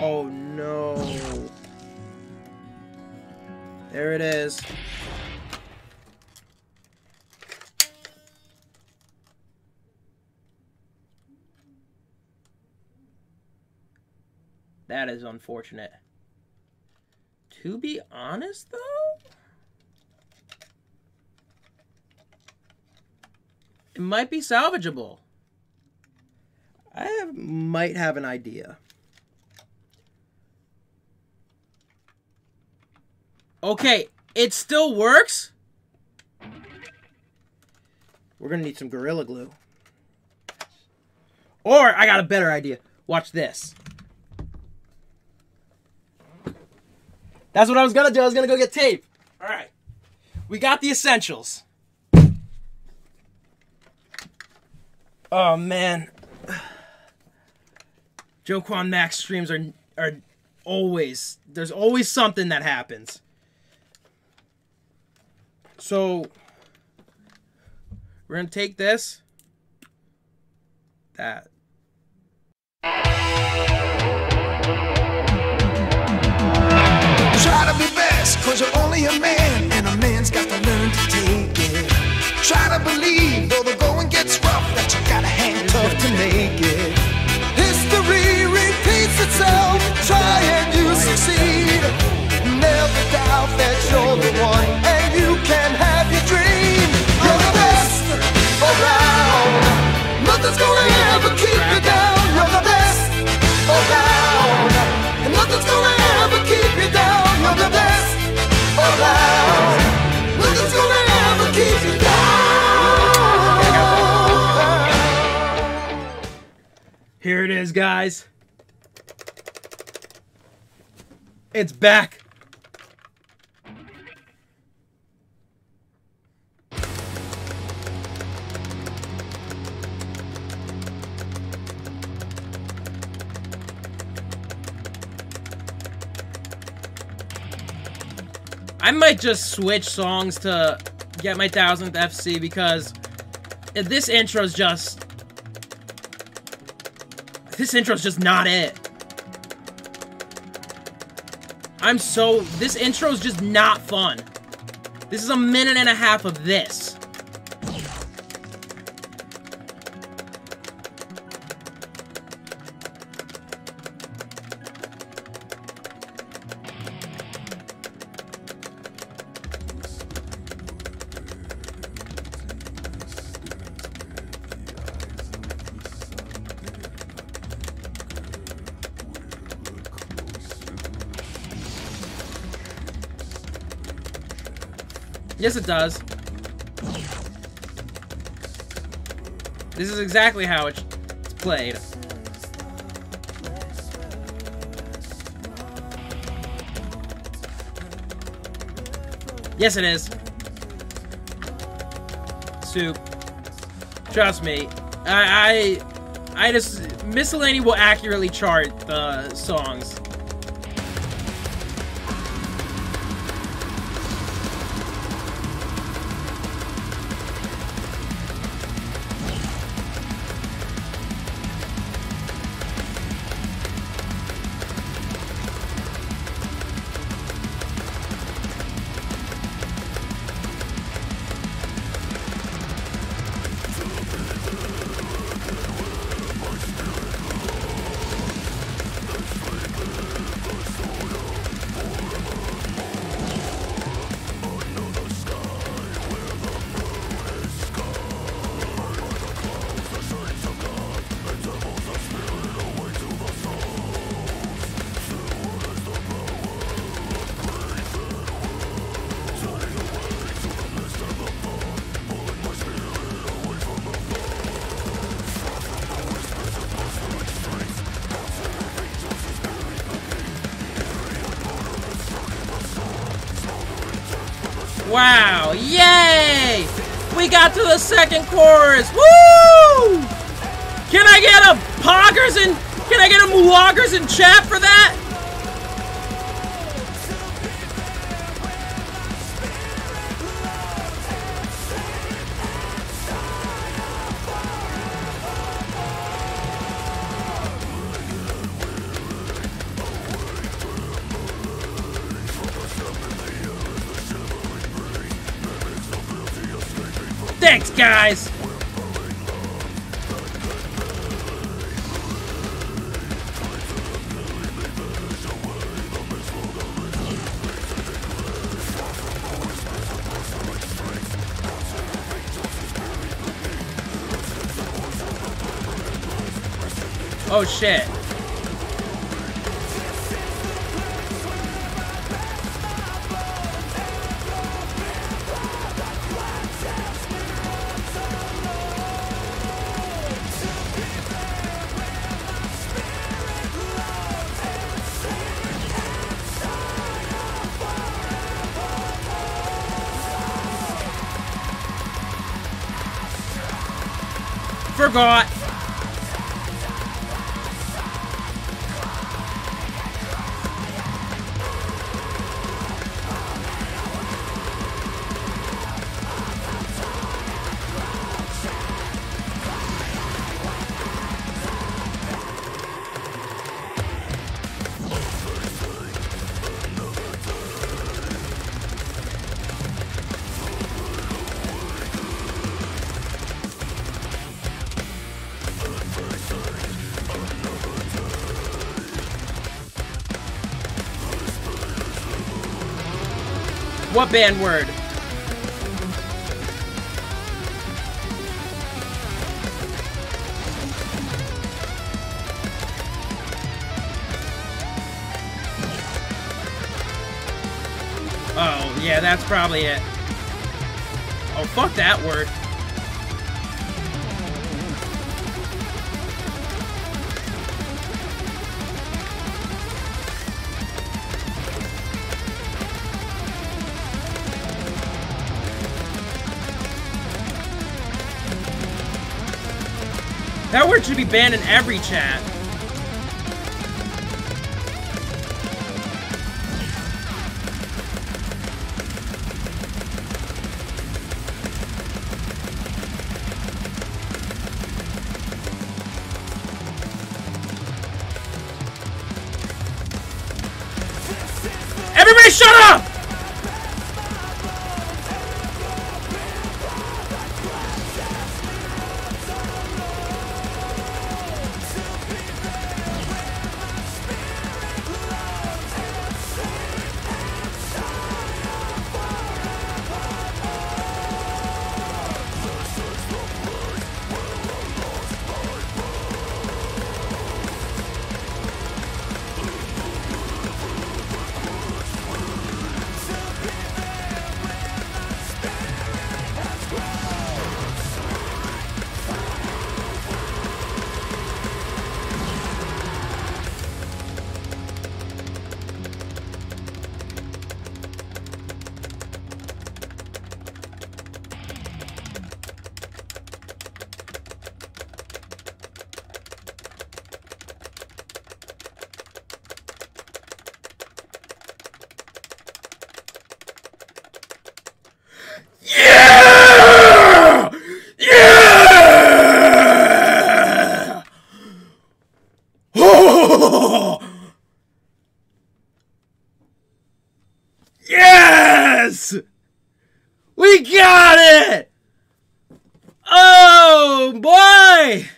Oh no. There it is. That is unfortunate. To be honest, though, it might be salvageable. I have, might have an idea. Okay, it still works? We're gonna need some Gorilla Glue. Or, I got a better idea. Watch this. That's what I was gonna do. I was gonna go get tape. Alright. We got the essentials. Oh, man. Joquanmax streams are are always there's always something that happens. So we're gonna take this, that. Try to be best, cause you're only a man, and a man's got to learn to take it. Try to believe, though the going gets rough, Here it is, guys. It's back. I might just switch songs to get my thousandth FC because this intro is just this intro's just not it. I'm so this intro's just not fun. This is a minute and a half of this. Yes, it does. This is exactly how it's played. Yes, it is. Soup. Trust me. I, I, I just miscellany will accurately chart the songs. Wow! Yay! We got to the second chorus! Woo! Can I get a poggers and can I get a loggers in chat for that? Thanks, guys! Oh shit. Forgot. What band word? Oh, yeah, that's probably it. Oh, fuck that word. That word should be banned in every chat. Yes! We got it! Oh boy!